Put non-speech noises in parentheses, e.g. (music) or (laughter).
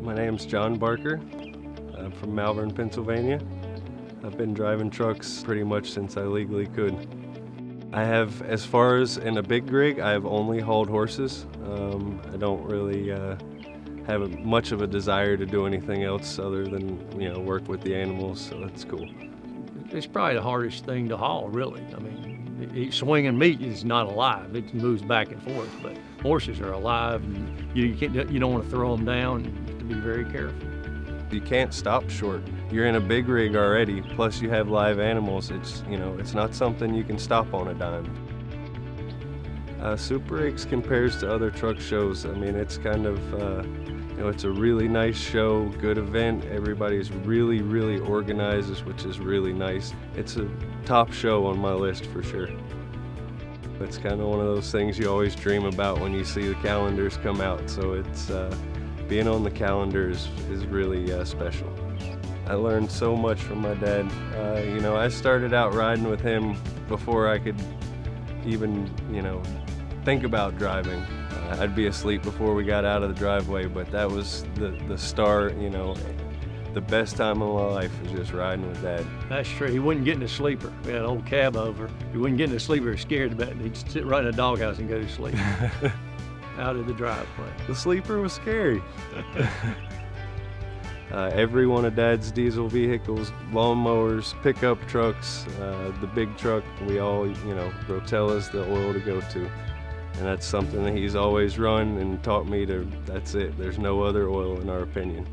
My name's John Barker. I'm from Malvern, Pennsylvania. I've been driving trucks pretty much since I legally could. I have, as far as in a big rig, I have only hauled horses. Um, I don't really uh, have much of a desire to do anything else other than, you know, work with the animals, so that's cool. It's probably the hardest thing to haul, really. I mean, it, swinging meat is not alive. It moves back and forth, but horses are alive, and you, you, you don't want to throw them down. Be very careful. You can't stop short. You're in a big rig already, plus you have live animals. It's, you know, it's not something you can stop on a dime. Uh, SuperRigs compares to other truck shows. I mean, it's kind of, uh, you know, it's a really nice show, good event. Everybody's really, really organized, which is really nice. It's a top show on my list for sure. It's kind of one of those things you always dream about when you see the calendars come out. So it's, uh, being on the calendar is, is really uh, special. I learned so much from my dad. Uh, you know, I started out riding with him before I could even, you know, think about driving. Uh, I'd be asleep before we got out of the driveway, but that was the, the start, you know, the best time of my life was just riding with Dad. That's true. He wouldn't get in a sleeper. We had an old cab over. He wouldn't get in a sleeper. He was scared about it. He'd sit right in a doghouse and go to sleep. (laughs) out of the driveway. The sleeper was scary. (laughs) uh, every one of Dad's diesel vehicles, lawnmowers, pickup trucks, uh, the big truck, we all, you know, Rotella's the oil to go to. And that's something that he's always run and taught me to, that's it. There's no other oil in our opinion.